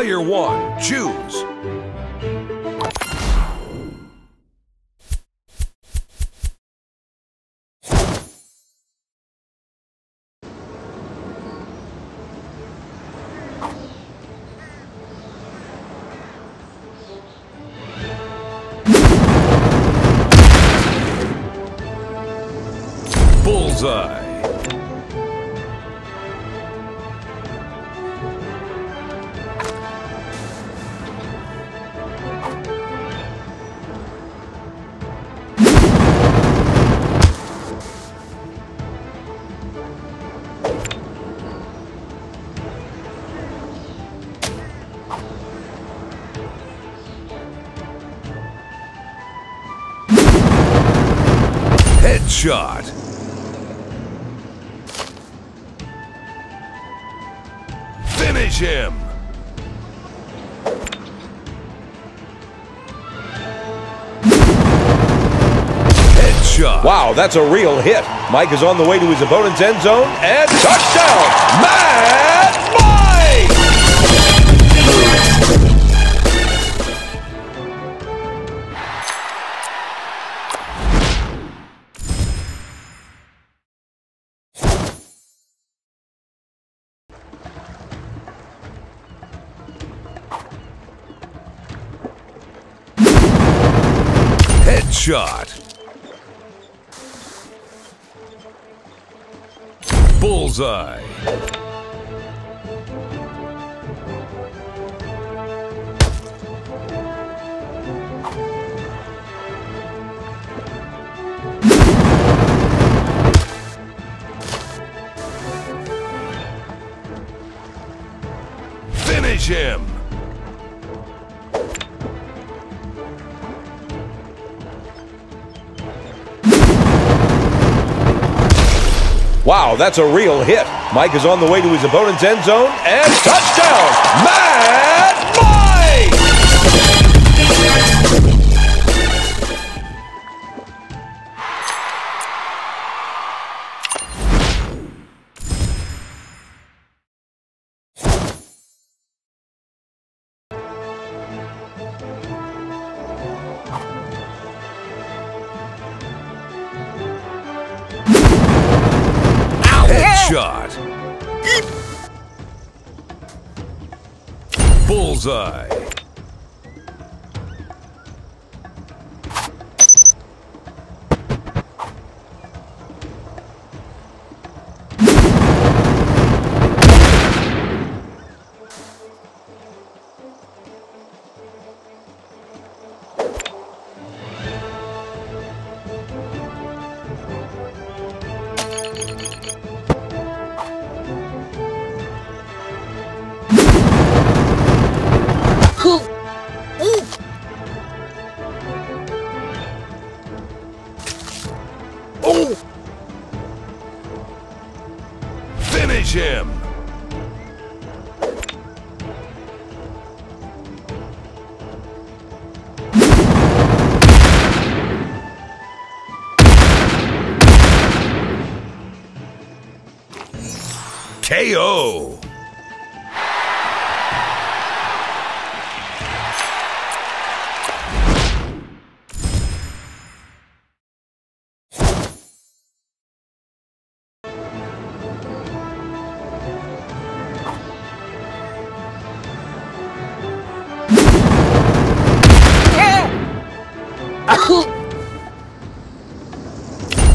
Player one, choose. Bullseye. Headshot. Finish him. Headshot. Wow, that's a real hit. Mike is on the way to his opponent's end zone and touchdown! Mad Headshot. Bullseye. Finish him. Wow, that's a real hit. Mike is on the way to his opponent's end zone and touchdown! Mad Headshot. Bullseye. KO.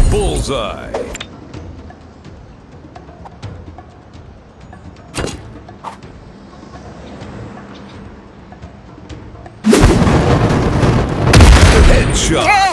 Bullseye. Headshot.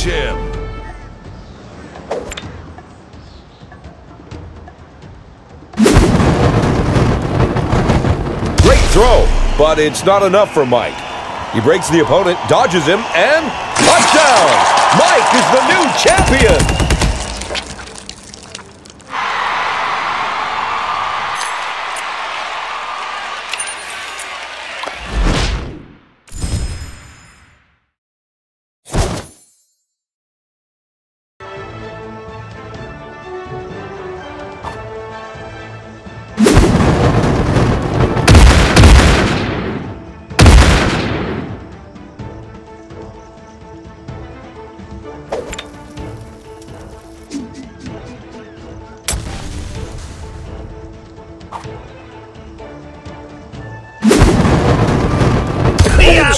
Finish him. Great throw, but it's not enough for Mike. He breaks the opponent, dodges him, and touchdown! Mike is the new champion!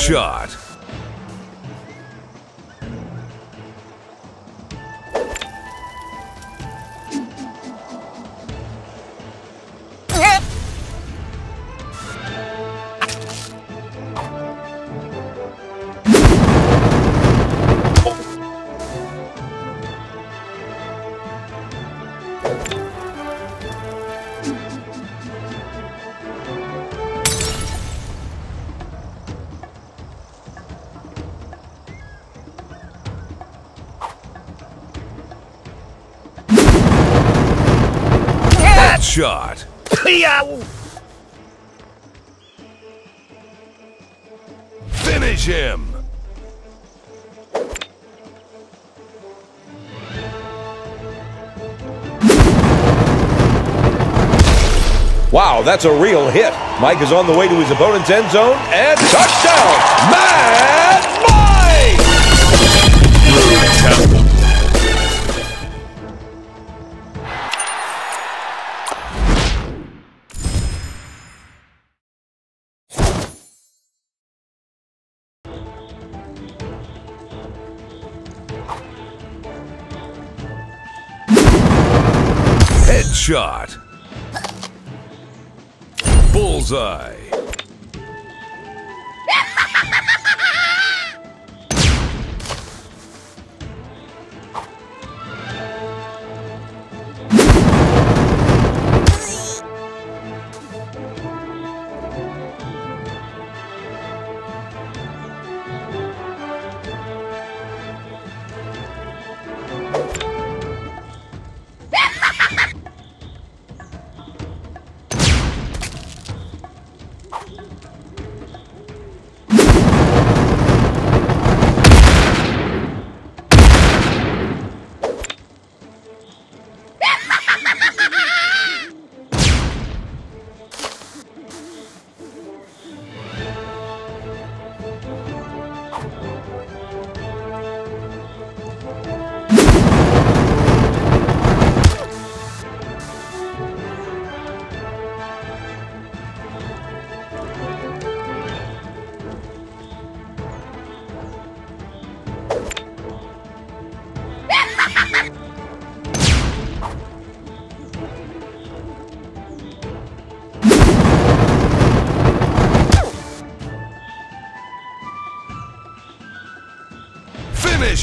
Headshot. Headshot. Finish him. Wow, that's a real hit. Mike is on the way to his opponent's end zone, and touchdown! Mad Bullseye. Great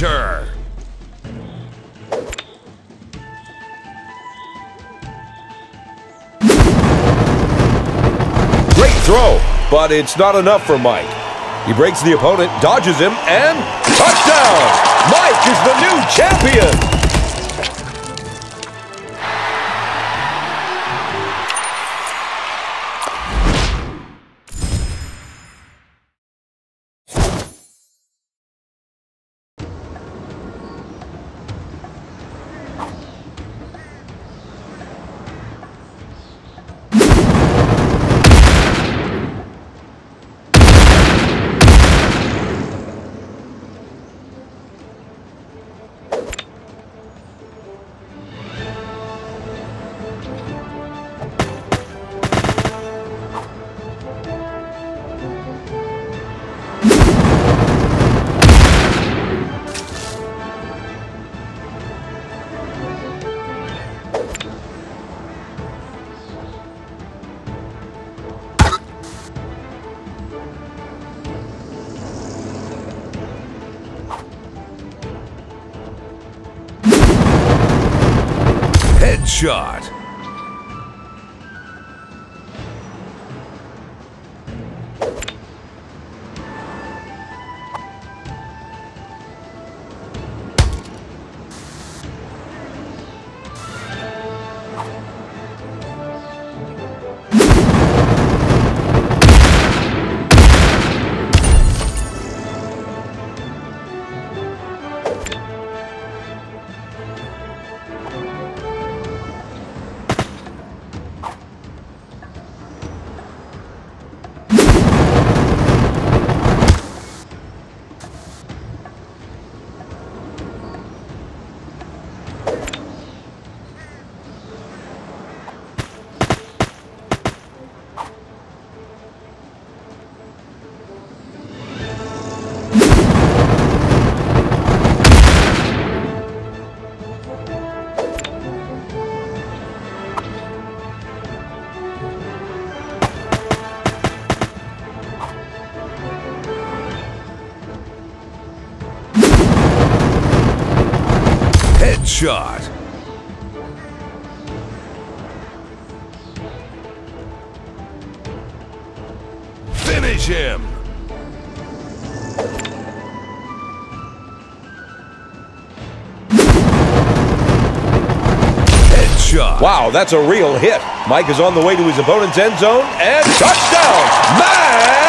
throw, but it's not enough for Mike. He breaks the opponent, dodges him, and touchdown! Mike is the new champion! Headshot. Finish him. Headshot. Wow, that's a real hit. Mike is on the way to his opponent's end zone and touchdown! Mad